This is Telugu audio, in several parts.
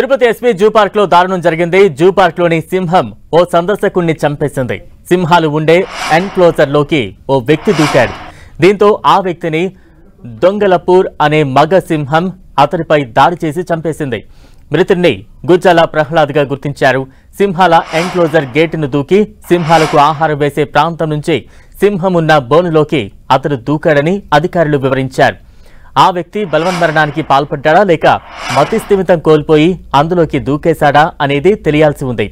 తిరుపతి ఎస్పీ జూ పార్క్లో దారుణం జరిగింది. జూ పార్క్లోని సింహం ఓ సందర్శకుణ్ణి చంపేసింది. సింహాలు ఉండే ఎన్క్లోజర్లోకి ఓ వ్యక్తి దూకాడు. దీంతో ఆ వ్యక్తిని దొంగలపూర్ అనే మగ సింహం అతనిపై దాడి చేసి చంపేసింది. మృతుడిని గుజ్జల ప్రహ్లాద్గా గుర్తించారు. సింహాల ఎన్క్లోజర్ గేటును దూకి సింహాలకు ఆహారం వేసే ప్రాంతం నుంచి సింహం ఉన్న బోనులోకి అతడు దూకాడని అధికారులు వివరించారు. ఆ వ్యక్తి బలవన్మరణానికి పాల్పడ్డాడా లేక మతి స్థిమితం కోల్పోయి అందులోకి దూకేశాడా అనేది తెలియాల్సి ఉంది.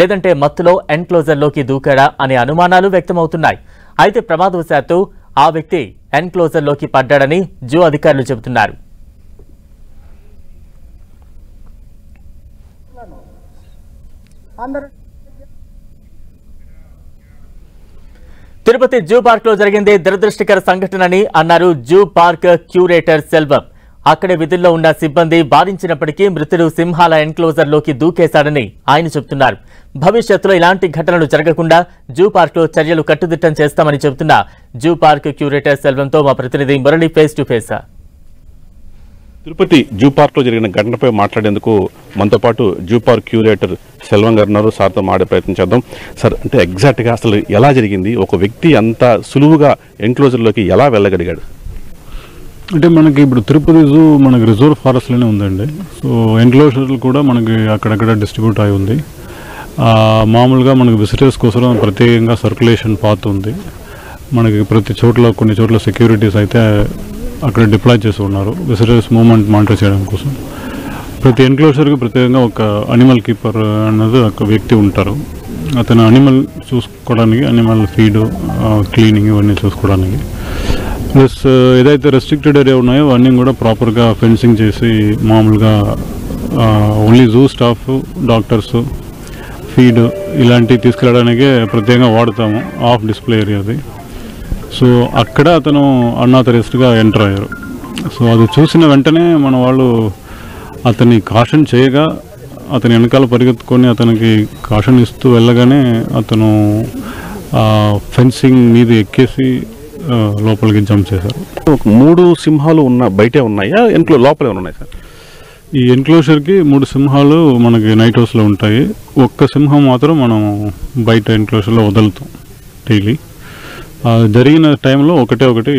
లేదంటే మత్తులో ఎన్క్లోజర్లోకి దూకాడా అనే అనుమానాలు వ్యక్తమవుతున్నాయి. అయితే ప్రమాదవశాత్తు ఆ వ్యక్తి ఎన్క్లోజర్లోకి పడ్డాడని జూ అధికారులు చెబుతున్నారు. అందరూ తిరుపతి జూ పార్క్లో జరిగింది దురదృష్టకర సంఘటనని అన్నారు జూ పార్క్ క్యూరేటర్ సెల్వం. అక్కడే విధుల్లో ఉన్న సిబ్బంది బాధించినప్పటికీ మృతుడు సింహాల ఎన్క్లోజర్లోకి దూకేశాడని ఆయన చెబుతున్నారు. భవిష్యత్తులో ఇలాంటి ఘటనలు జరగకుండా జూ పార్క్లో చర్యలు కట్టుదిట్టం చేస్తామని చెబుతున్న జూ పార్క్ క్యూరేటర్ సెల్వంతో మా ప్రతినిధి Murali face to face Tirupati zoo పార్క్లో జరిగిన ఘటనపై మాట్లాడేందుకు మనతో పాటు జూ పార్క్ క్యూరేటర్ సెల్వం గారు ఉన్నారు. సార్తో మాడే ప్రయత్నం చేద్దాం. సార్ అంటే ఎగ్జాక్ట్గా అసలు ఎలా జరిగింది? ఒక వ్యక్తి అంత సులువుగా ఎన్క్లోజర్లోకి ఎలా వెళ్ళగలిగాడు? అంటే మనకి ఇప్పుడు తిరుపతి జూ మనకి రిజర్వ్ ఫారెస్ట్లోనే ఉందండి. సో ఎన్క్లోజర్లు కూడా మనకి అక్కడక్కడ డిస్ట్రిబ్యూట్ అయి ఉంది. మామూలుగా మనకి విజిటర్స్ కోసం ప్రత్యేకంగా సర్క్యులేషన్ పాత్ ఉంది. మనకి ప్రతి చోట్ల కొన్ని చోట్ల సెక్యూరిటీస్ అయితే అక్కడ డిప్లాయ్ చేసి ఉన్నారు. విజిటర్స్ మూమెంట్ మానిటర్ చేయడం కోసం. ప్రతి ఎన్క్లోజర్కి ప్రత్యేకంగా ఒక అనిమల్ కీపర్ అన్నది ఒక వ్యక్తి ఉంటారు. అతను అనిమల్ చూసుకోవడానికి అనిమల్ ఫీడ్ క్లీనింగ్ ఇవన్నీ చూసుకోవడానికి. ప్లస్ ఏదైతే రెస్ట్రిక్టెడ్ ఏరియా ఉన్నాయో అవన్నీ కూడా ప్రాపర్గా ఫెన్సింగ్ చేసి మామూలుగా only zoo staff doctors feed ఇలాంటివి తీసుకెళ్ళడానికే ప్రత్యేకంగా వాడతాము. ఆఫ్ డిస్ప్లే ఏరియా అది. సో అక్కడ అతను అన్నాథరైజ్డ్గా ఎంటర్ అయ్యారు. సో అది చూసిన వెంటనే మన వాళ్ళు అతన్ని కాషన్ చేయగా అతని వెనకాల పరిగెత్తుకొని అతనికి కాషన్ ఇస్తూ వెళ్ళగానే అతను ఫెన్సింగ్ మీద ఎక్కేసి లోపలికి జంప్ చేశారు. ఒక మూడు సింహాలు ఉన్న బయటే ఉన్నాయా? ఎన్క్లో లోపలే ఉన్నాయి సార్? ఈ ఎన్క్లోజర్కి మూడు సింహాలు మనకి నైట్ హౌస్లో ఉంటాయి. ఒక్క సింహం మాత్రం మనం బయట ఎన్క్లోజర్లో వదులుతాం డైలీ. జరిగిన టైంలో ఒకటే ఒకటి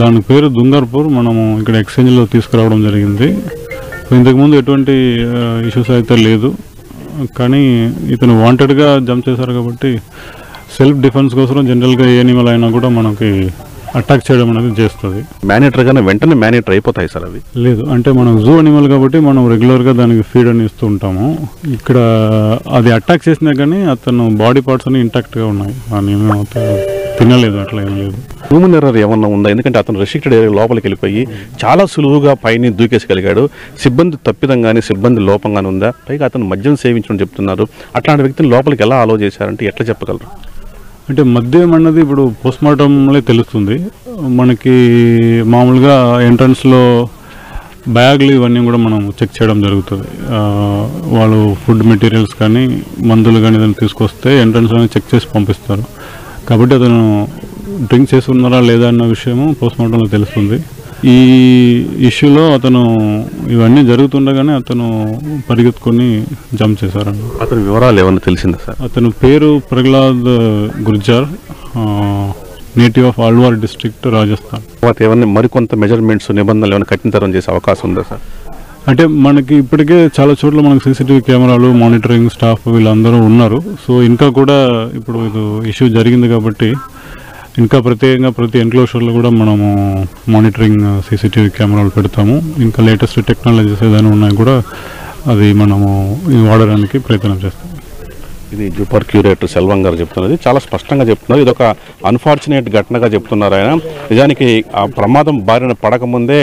దాని పేరు దుంగర్పూర్ మనము ఇక్కడ ఎక్స్చేంజ్లో తీసుకురావడం జరిగింది. ఇంతకుముందు ఎటువంటి ఇష్యూస్ అయితే లేదు. కానీ ఇతను వాంటెడ్గా జంప్ చేశారు కాబట్టి సెల్ఫ్ డిఫెన్స్ కోసం జనరల్గా ఏ ఎనిమల్ అయినా కూడా మనకి అటాక్ చేయడం అనేది చేస్తుంది. మేనేటర్ గానే వెంటనే మేనేటర్ అయిపోతాయి సార్ అవి. లేదు అంటే మనం జూ అనిమల్ కాబట్టి మనం రెగ్యులర్గా దానికి ఫీడ్ అని ఇస్తూ ఉంటాము. ఇక్కడ అది అటాక్ చేసినా కానీ అతను బాడీ పార్ట్స్ అన్ని ఇంటాక్ట్గా ఉన్నాయి. నేను తినలేదు అట్లా ఏం లేదు. హ్యూమన్ ఎర్రర్ ఏమన్నా ఉందా? ఎందుకంటే అతను రెస్ట్రిక్టెడ్ ఏరియా లోపలికి వెళ్ళిపోయి చాలా సులువుగా పైని దూకేసగలిగాడు. సిబ్బంది తప్పిదం కానీ సిబ్బంది లోపం కానీ ఉందా? పైగా అతను మద్యం సేవించడం చెప్తున్నారు. అట్లాంటి వ్యక్తిని లోపలికి ఎలా అలో చేశారంటే ఎట్లా చెప్పగలరు? అంటే మద్యం అన్నది ఇప్పుడు పోస్ట్ మార్టంలో తెలుస్తుంది. మనకి మామూలుగా ఎంట్రన్స్లో బ్యాగ్లు ఇవన్నీ కూడా మనం చెక్ చేయడం జరుగుతుంది. వాళ్ళు ఫుడ్ మెటీరియల్స్ కానీ మందులు కానీ ఏదైనా తీసుకొస్తే ఎంట్రన్స్లోనే చెక్ చేసి పంపిస్తారు. కాబట్టి అతను డ్రింక్ చేసి ఉన్నారా లేదా అన్న విషయము పోస్ట్ మార్టంలో తెలుస్తుంది. ఈ ఇష్యూలో అతను ఇవన్నీ జరుగుతుండగానే అతను పరిగెత్తుకొని జంప్ చేశారన్న అతని వివరాలు ఏమన్నా తెలిసిందా సార్? అతను పేరు Prahlad Gurjar native of Alwar district Rajasthan. తర్వాత ఏమన్నా మరికొంత మెజర్మెంట్స్ నిబంధనలు ఏమైనా కఠినతరం చేసే అవకాశం ఉందా సార్? అంటే మనకి ఇప్పటికే చాలా చోట్ల మనకి సీసీటీవీ కెమెరాలు మానిటరింగ్ స్టాఫ్ వీళ్ళందరూ ఉన్నారు. సో ఇంకా కూడా ఇప్పుడు ఇది ఇష్యూ జరిగింది కాబట్టి ఇంకా ప్రత్యేకంగా ప్రతి ఎన్క్లోజర్లో కూడా మనము మానిటరింగ్ సీసీటీవీ కెమెరాలు పెడతాము. ఇంకా లేటెస్ట్ టెక్నాలజీస్ ఏదైనా ఉన్నాయి కూడా అది మనము వాడడానికి ప్రయత్నం చేస్తాం. ఇది జూపర్ క్యూరేటర్ సెల్వం గారు చెప్తున్నది. చాలా స్పష్టంగా చెప్తున్నారు. ఇది ఒక అన్ఫార్చునేట్ ఘటనగా చెప్తున్నారు ఆయన. నిజానికి ఆ ప్రమాదం బారిన పడకముందే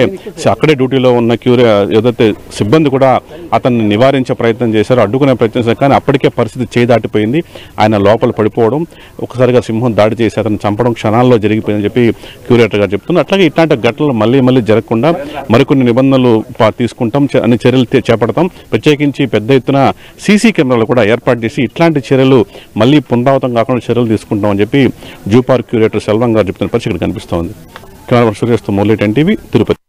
అక్కడే డ్యూటీలో ఉన్న క్యూరే ఏదైతే సిబ్బంది కూడా అతన్ని నివారించే ప్రయత్నం చేశారు అడ్డుకునే ప్రయత్నం చేశారు. కానీ అప్పటికే పరిస్థితి చేదాటిపోయింది. ఆయన లోపల పడిపోవడం ఒకసారిగా సింహం దాడి చేసి అతను చంపడం క్షణాల్లో జరిగిపోయిందని చెప్పి క్యూరేటర్ గారు చెప్తున్నారు. అట్లాగే ఇట్లాంటి ఘటనలు మళ్ళీ మళ్ళీ జరగకుండా మరికొన్ని నిబంధనలు తీసుకుంటాం అన్ని చర్యలు చేపడతాం. ప్రత్యేకించి పెద్ద ఎత్తున సీసీ కెమెరాలు కూడా ఏర్పాటు చేసి ఇట్లాంటి చర్యలు మళ్ళీ పునరావృతం కాకుండా చర్యలు తీసుకుంటామని చెప్పి జూ పార్క్ క్యూరేటర్ సెల్వం గారు చెప్తున్న పరిస్థితి ఇక్కడ కనిపిస్తోంది. కెమెరా సురేష్తో మురళి టెన్ టీవీ తిరుపతి.